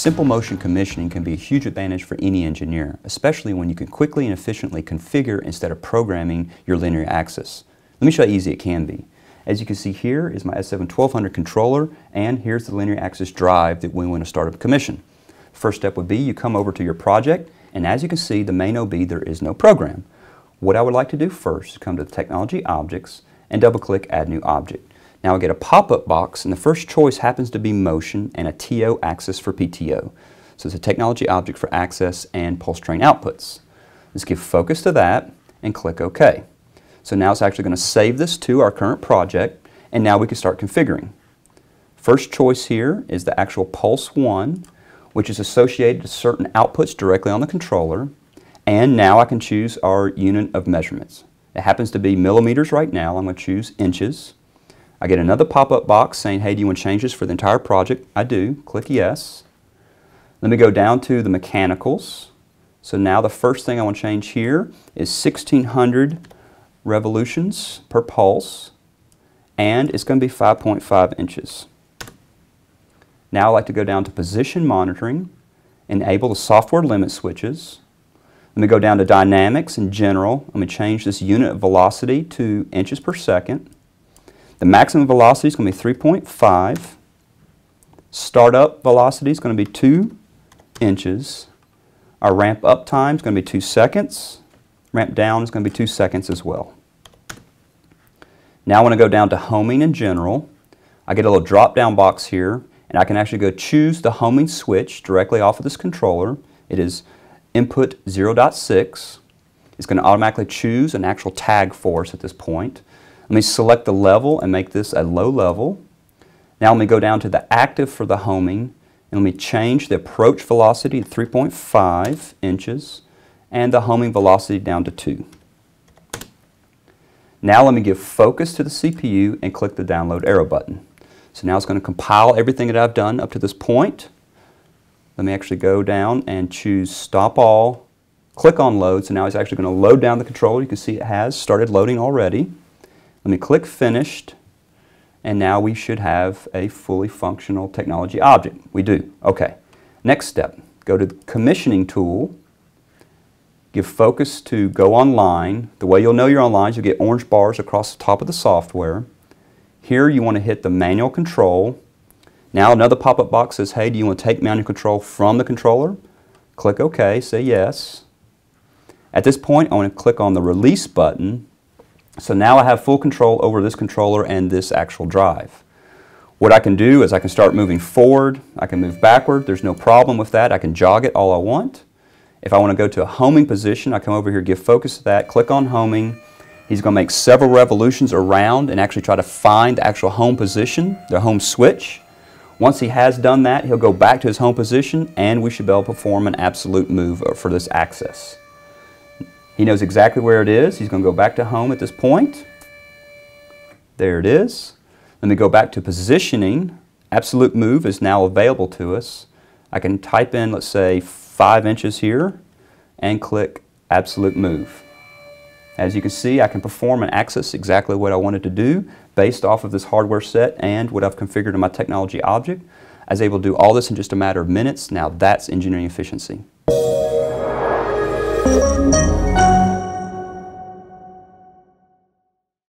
Simple motion commissioning can be a huge advantage for any engineer, especially when you can quickly and efficiently configure instead of programming your linear axis. Let me show you how easy it can be. As you can see here is my S7-1200 controller and here's the linear axis drive that we want to start up commission. First step would be you come over to your project and as you can see the main OB there is no program. What I would like to do first is come to the Technology Objects and double click Add New Object. Now I get a pop-up box and the first choice happens to be motion and a TO axis for PTO. So it's a technology object for axis and pulse train outputs. Let's give focus to that and click OK. So now it's actually going to save this to our current project and now we can start configuring. First choice here is the actual Pulse 1 which is associated to certain outputs directly on the controller and now I can choose our unit of measurements. It happens to be millimeters right now. I'm going to choose inches. I get another pop-up box saying, hey, do you want changes for the entire project? I do. Click yes. Let me go down to the mechanicals. So now the first thing I want to change here is 1600 revolutions per pulse and it's going to be 5.5 inches. Now I'd like to go down to position monitoring, enable the software limit switches. Let me go down to dynamics in general. Let me change this unit of velocity to inches per second. The maximum velocity is going to be 3.5. Startup velocity is going to be 2 inches. Our ramp up time is going to be 2 seconds. Ramp down is going to be 2 seconds as well. Now I want to go down to homing in general. I get a little drop down box here and I can actually go choose the homing switch directly off of this controller. It is input 0.6. It's going to automatically choose an actual tag for us at this point. Let me select the level and make this a low level. Now let me go down to the active for the homing and let me change the approach velocity to 3.5 inches and the homing velocity down to 2. Now let me give focus to the CPU and click the download arrow button. So now it's going to compile everything that I've done up to this point. Let me actually go down and choose stop all, click on load. So now it's actually going to load down the controller. You can see it has started loading already. Let me click Finished, and now we should have a fully functional technology object. We do. Okay. Next step, go to the Commissioning tool, give focus to Go Online. The way you'll know you're online is you'll get orange bars across the top of the software. Here you want to hit the Manual Control. Now another pop-up box says, hey, do you want to take manual control from the controller? Click OK, say yes. At this point, I want to click on the Release button so now I have full control over this controller and this actual drive. What I can do is I can start moving forward, I can move backward, there's no problem with that, I can jog it all I want. If I want to go to a homing position, I come over here, give focus to that, click on homing. He's going to make several revolutions around and actually try to find the actual home position, the home switch. Once he has done that, he'll go back to his home position and we should be able to perform an absolute move for this axis. He knows exactly where it is. He's going to go back to home at this point. There it is. Let me go back to positioning. Absolute move is now available to us. I can type in, let's say, 5 inches here and click absolute move. As you can see, I can perform and access exactly what I wanted to do based off of this hardware set and what I've configured in my technology object. I was able to do all this in just a matter of minutes. Now that's engineering efficiency.